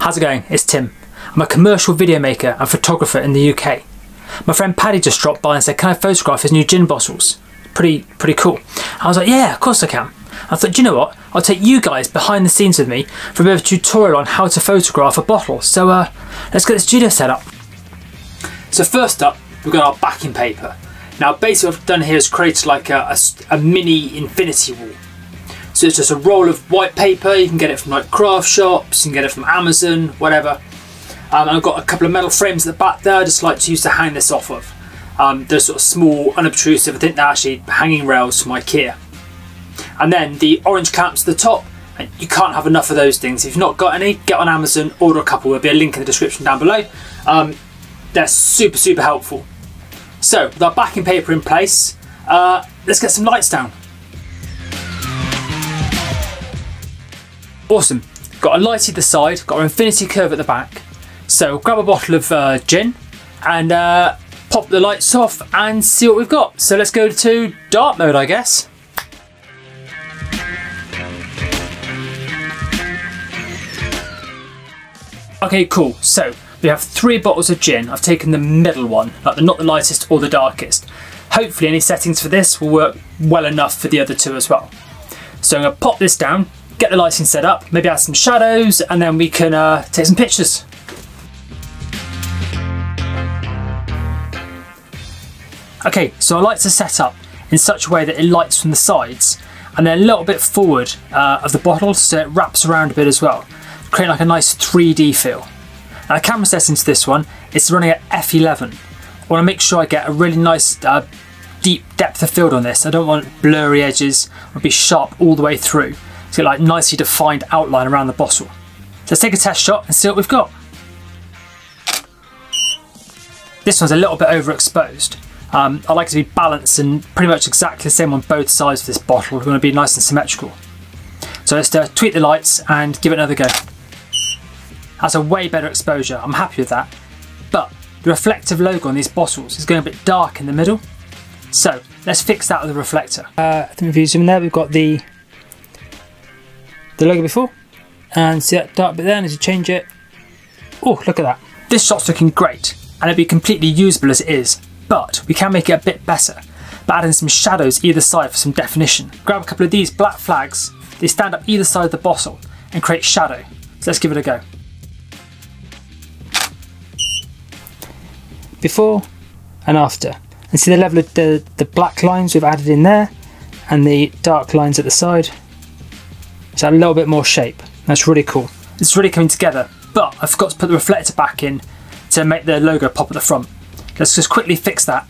How's it going? It's Tim. I'm a commercial video maker and photographer in the UK. My friend Paddy just dropped by and said, can I photograph his new gin bottles? Pretty, pretty cool. I was like, yeah, of course I can. I thought, do you know what? I'll take you guys behind the scenes with me for a bit of a tutorial on how to photograph a bottle. So uh, let's get the studio set up. So first up, we've got our backing paper. Now basically what I've done here is created like a, a, a mini infinity wall. So it's just a roll of white paper, you can get it from like craft shops, you can get it from Amazon, whatever. Um, I've got a couple of metal frames at the back there I just like to use to hang this off of. Um, they're sort of small, unobtrusive, I think they're actually hanging rails from Ikea. And then the orange clamps at the top, you can't have enough of those things. If you've not got any, get on Amazon, order a couple, there'll be a link in the description down below. Um, they're super, super helpful. So, with our backing paper in place, uh, let's get some lights down. Awesome. Got a light either side, got an infinity curve at the back. So grab a bottle of uh, gin and uh, pop the lights off and see what we've got. So let's go to dark mode, I guess. Okay, cool. So we have three bottles of gin. I've taken the middle one, like the, not the lightest or the darkest. Hopefully any settings for this will work well enough for the other two as well. So I'm to pop this down, get the lighting set up, maybe add some shadows, and then we can uh, take some pictures. Okay, so I like to set up in such a way that it lights from the sides and then a little bit forward uh, of the bottle so it wraps around a bit as well, creating like a nice 3D feel. Now the camera settings to this one it's running at f11. I want to make sure I get a really nice uh, deep depth of field on this. I don't want blurry edges, I want to be sharp all the way through. To get like nicely defined outline around the bottle. Let's take a test shot and see what we've got. This one's a little bit overexposed. Um, I like to be balanced and pretty much exactly the same on both sides of this bottle. We want to be nice and symmetrical. So let's uh, tweak the lights and give it another go. That's a way better exposure. I'm happy with that. But the reflective logo on these bottles is going a bit dark in the middle. So let's fix that with a reflector. Uh, I think if you zoom in there, we've got the the logo before. And see that dark bit there, and as you change it, oh, look at that. This shot's looking great, and it'd be completely usable as it is, but we can make it a bit better by adding some shadows either side for some definition. Grab a couple of these black flags, they stand up either side of the bottle and create shadow. So let's give it a go. Before and after. And see the level of the, the black lines we've added in there and the dark lines at the side. So a little bit more shape. That's really cool. It's really coming together, but I forgot to put the reflector back in to make the logo pop at the front. Let's just quickly fix that.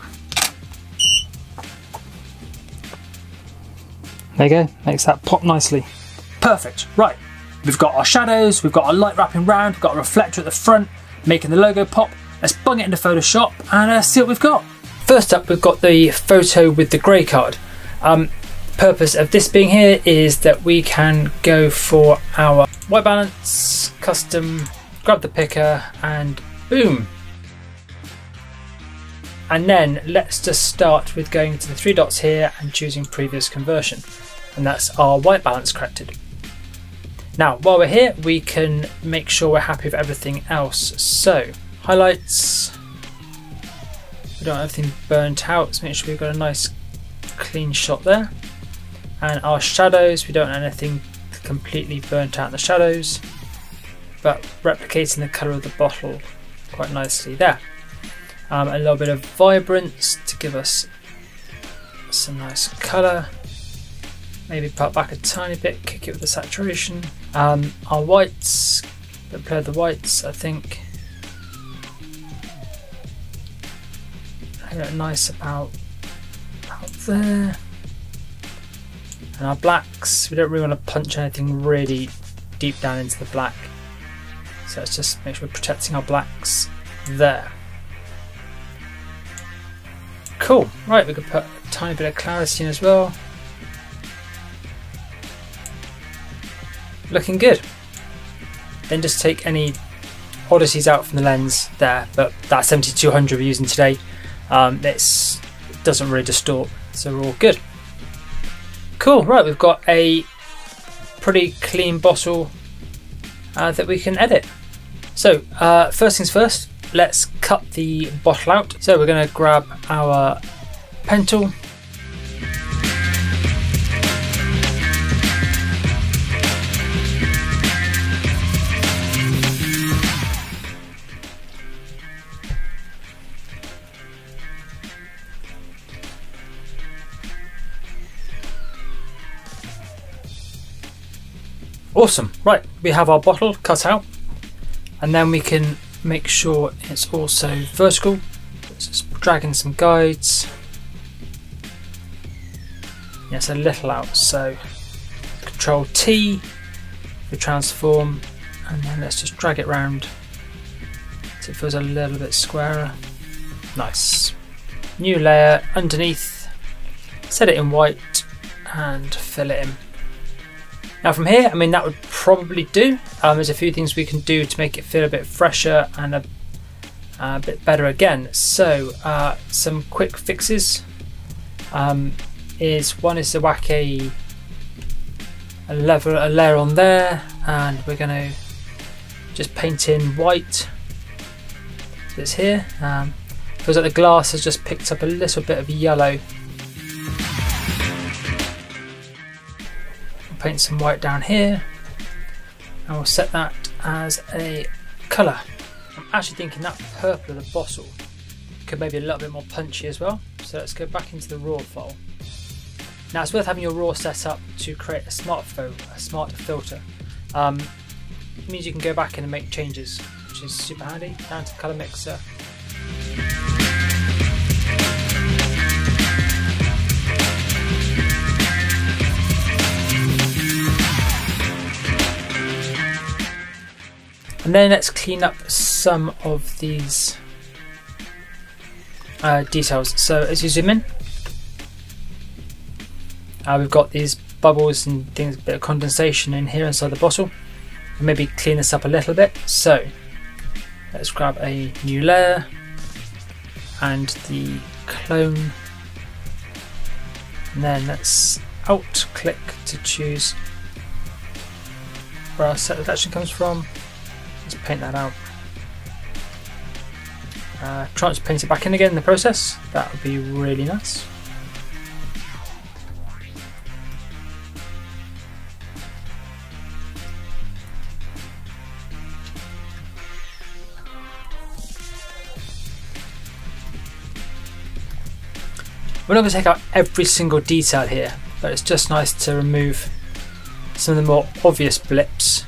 There you go, makes that pop nicely. Perfect, right. We've got our shadows, we've got our light wrapping round, we've got a reflector at the front, making the logo pop. Let's bung it into Photoshop and uh, see what we've got. First up, we've got the photo with the grey card. Um, purpose of this being here is that we can go for our white balance, custom, grab the picker and boom. And then let's just start with going to the three dots here and choosing previous conversion. And that's our white balance corrected. Now, while we're here, we can make sure we're happy with everything else. So, highlights, we don't have everything burnt out, so make sure we've got a nice clean shot there. And our shadows, we don't want anything completely burnt out in the shadows, but replicating the colour of the bottle quite nicely there. Um, a little bit of vibrance to give us some nice colour. Maybe put back a tiny bit, kick it with the saturation. Um, our whites, play the whites, I think. nice about, about there. And our blacks, we don't really want to punch anything really deep down into the black. So let's just make sure we're protecting our blacks there. Cool, right, we could put a tiny bit of clarity in as well. Looking good. Then just take any oddities out from the lens there, but that 7200 we're using today, um, it doesn't really distort, so we're all good. Cool, right, we've got a pretty clean bottle uh, that we can edit. So uh, first things first, let's cut the bottle out. So we're to grab our pen Awesome, right, we have our bottle cut out and then we can make sure it's also vertical. just drag in some guides. Yes, a little out, so Control T for transform, and then let's just drag it round so it feels a little bit squarer. Nice. New layer underneath, set it in white, and fill it in. Now from here, I mean, that would probably do. Um, there's a few things we can do to make it feel a bit fresher and a, a bit better again. So uh, some quick fixes um, is one is to whack a, level, a layer on there and we're going to just paint in white. It's here. Um, feels like the glass has just picked up a little bit of yellow paint some white down here and we'll set that as a colour. I'm actually thinking that purple of the bottle could maybe a little bit more punchy as well. So let's go back into the raw file. Now it's worth having your raw set up to create a smart, a smart filter. Um, it means you can go back in and make changes, which is super handy. Down to colour mixer. And then let's clean up some of these uh, details. So as you zoom in, uh, we've got these bubbles and things, a bit of condensation in here inside the bottle. Maybe clean this up a little bit. So let's grab a new layer and the clone. And then let's alt click to choose where our selection comes from. Let's paint that out. Uh, try to paint it back in again in the process. That would be really nice. We're not going to take out every single detail here, but it's just nice to remove some of the more obvious blips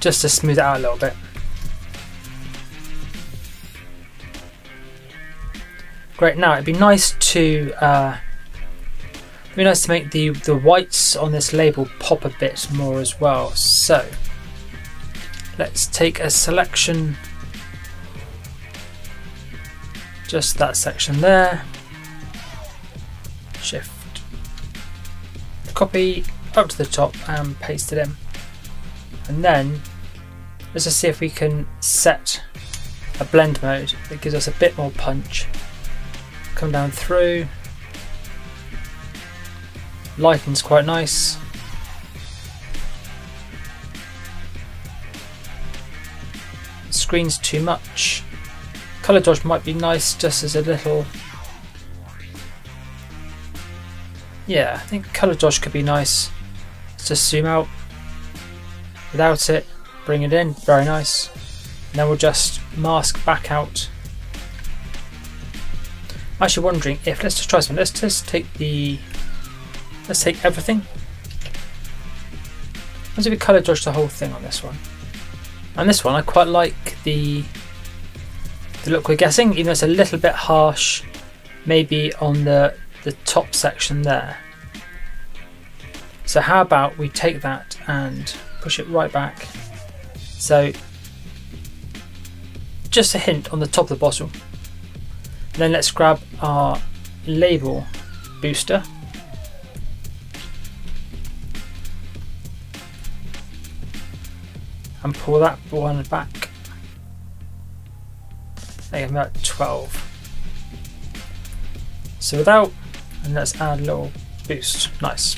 just to smooth it out a little bit. Great, now it'd be nice to uh, be nice to make the, the whites on this label pop a bit more as well. So let's take a selection just that section there. Shift copy up to the top and paste it in. And then let's just see if we can set a blend mode that gives us a bit more punch. Come down through. Lighting's quite nice. Screen's too much. Colour dodge might be nice just as a little... Yeah, I think colour dodge could be nice. Let's just zoom out without it, bring it in, very nice. And then we'll just mask back out. I'm actually wondering if, let's just try something, let's just take the, let's take everything. Let's if we colour dodge the whole thing on this one. And this one, I quite like the, the look we're getting, even though it's a little bit harsh, maybe on the, the top section there. So how about we take that and push it right back. So just a hint on the top of the bottle. Then let's grab our label booster. And pull that one back. There I'm at 12. So without, and let's add a little boost. Nice.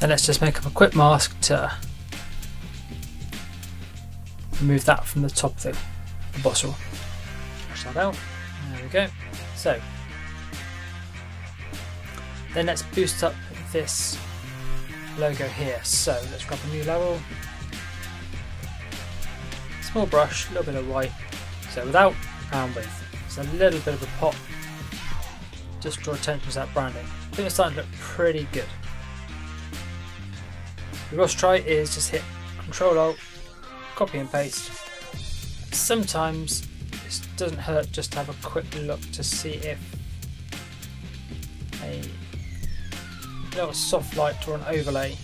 Then let's just make up a quick mask to remove that from the top of the, the bottle. Wash that out. There we go. So then let's boost up this logo here. So let's grab a new level. Small brush, a little bit of white. So without and with. It's a little bit of a pop. Just draw attention to that branding. I think it's starting to look pretty good. The we try is just hit Control Alt, copy and paste. Sometimes it doesn't hurt just to have a quick look to see if a little soft light or an overlay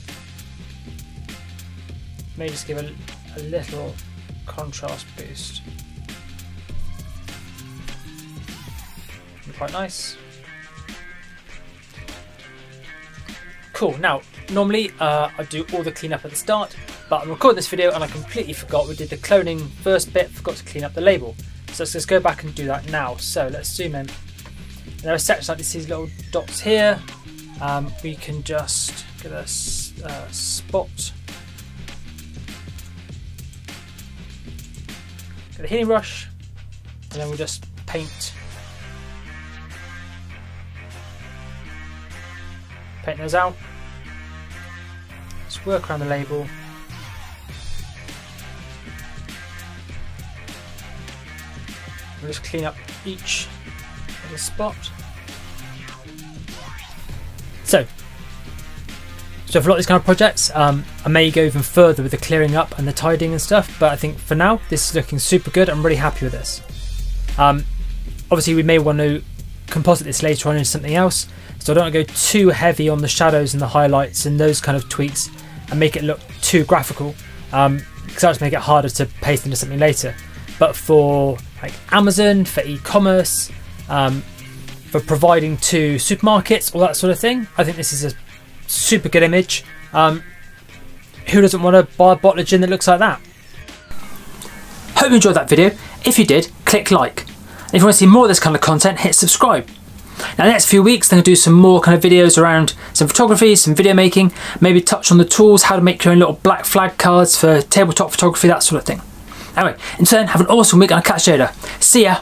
may just give a, a little contrast boost. Quite nice. Cool, now normally uh, I do all the cleanup at the start, but I'm recording this video and I completely forgot we did the cloning first bit, forgot to clean up the label. So let's just go back and do that now. So let's zoom in. there are sections like these little dots here. Um, we can just get a uh, spot Get a healing brush, and then we'll just paint paint those out. Let's work around the label. We'll just clean up each little spot. So, so for a lot of these kind of projects, um, I may go even further with the clearing up and the tidying and stuff, but I think for now, this is looking super good. I'm really happy with this. Um, obviously, we may want to composite this later on into something else, so I don't want to go too heavy on the shadows and the highlights and those kind of tweaks and make it look too graphical, um, because that just make it harder to paste into something later. But for like Amazon, for e-commerce, um, for providing to supermarkets, all that sort of thing, I think this is a super good image. Um, who doesn't want to buy a bottle of gin that looks like that? Hope you enjoyed that video. If you did, click like. If you want to see more of this kind of content, hit subscribe. Now, the next few weeks, I'm going to do some more kind of videos around some photography, some video making, maybe touch on the tools, how to make your own little black flag cards for tabletop photography, that sort of thing. Anyway, until then, have an awesome week and I'll catch you later. See ya!